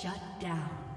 Shut down.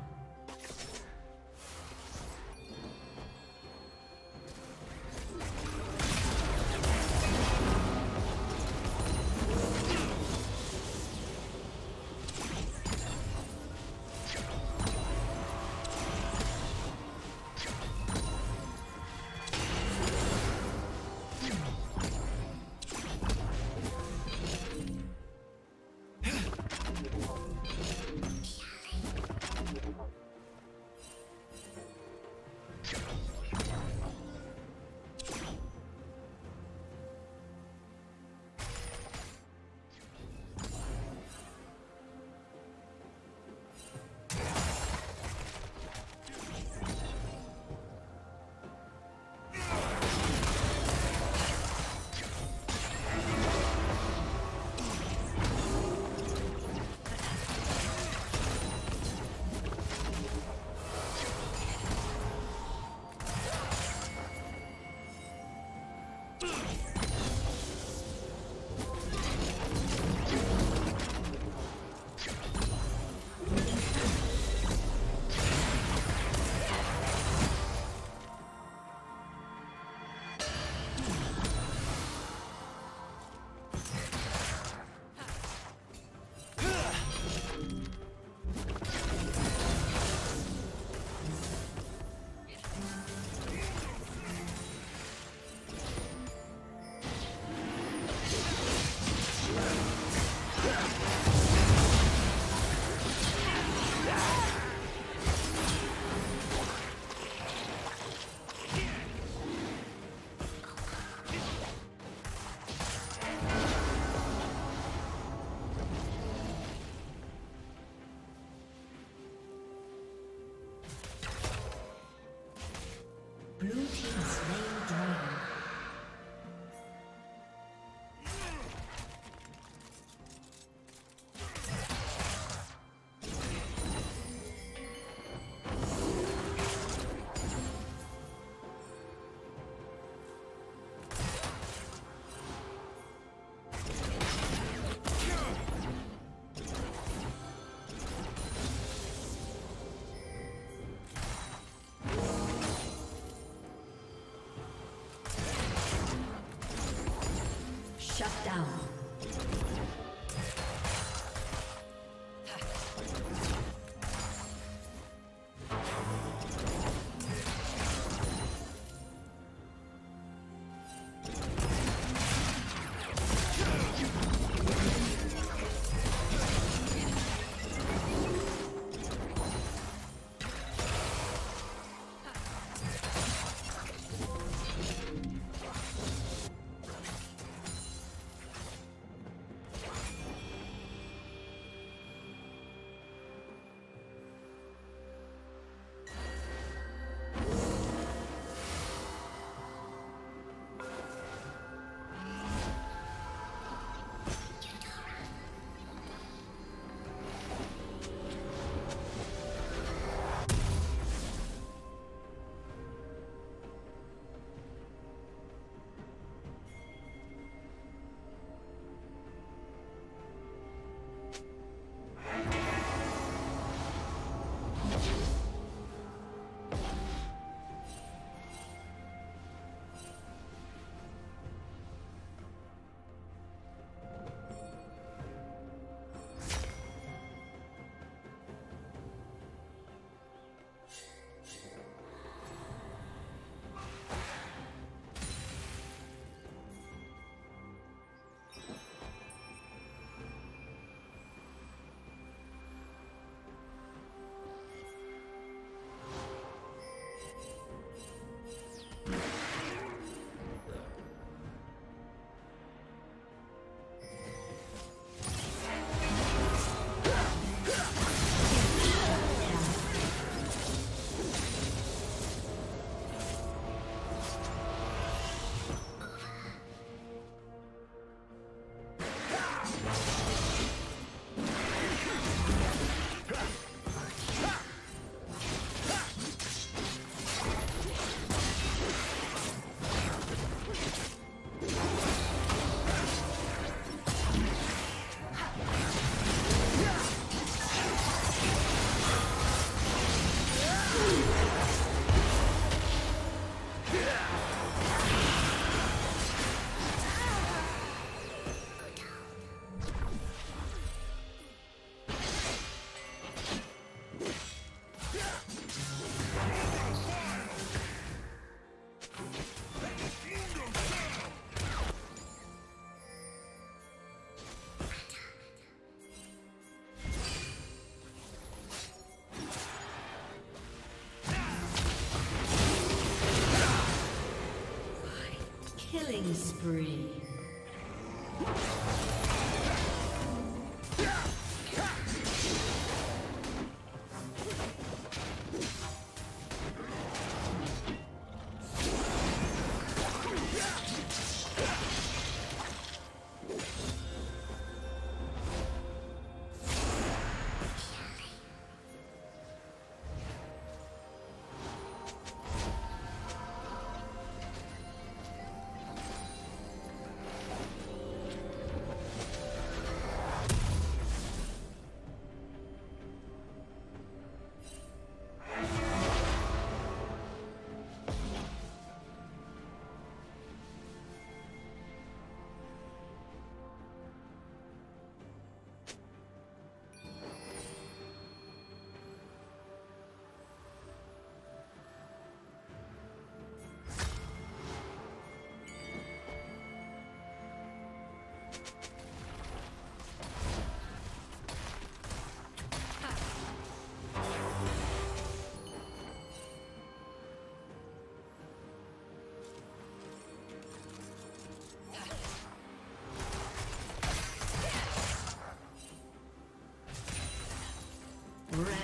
killing spree.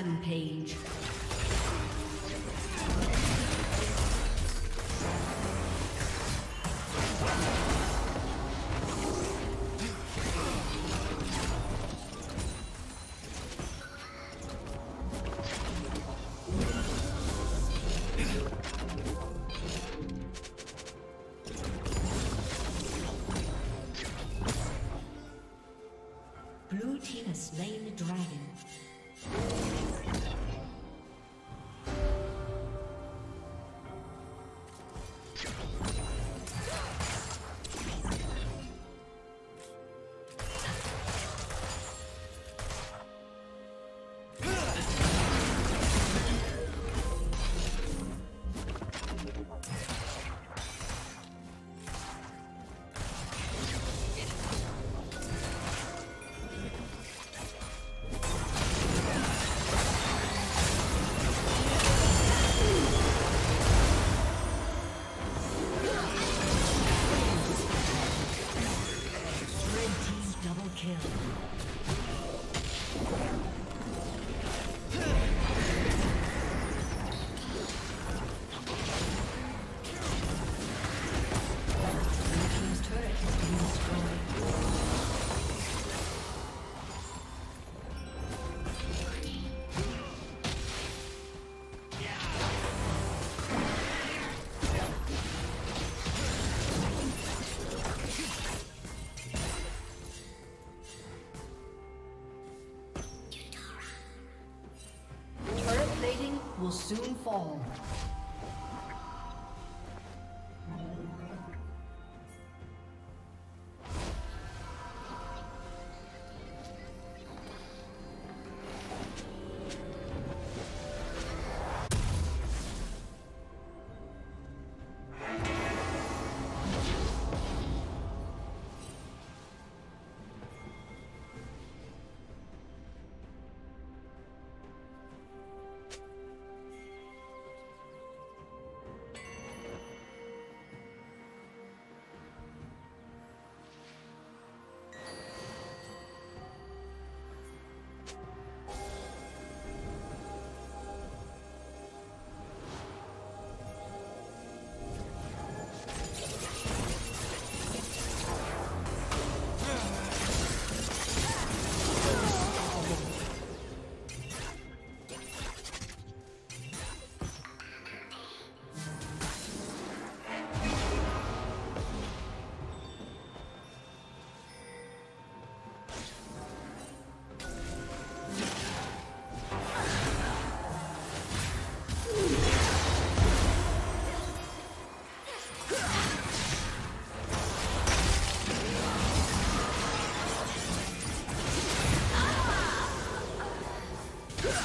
Rampage. soon fall.